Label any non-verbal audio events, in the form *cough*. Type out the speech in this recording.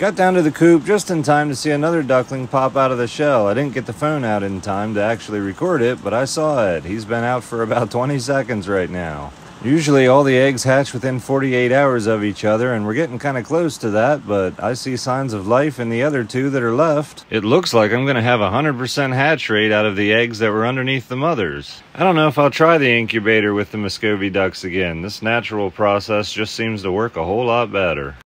Got down to the coop just in time to see another duckling pop out of the shell. I didn't get the phone out in time to actually record it, but I saw it. He's been out for about *laughs* 20 seconds right now. Usually all the eggs hatch within 48 hours of each other, and we're getting kind of close to that, but I see signs of life in the other two that are left. It looks like I'm going to have a 100% hatch rate out of the eggs that were underneath the mothers. I don't know if I'll try the incubator with the Muscovy ducks again. This natural process just seems to work a whole lot better.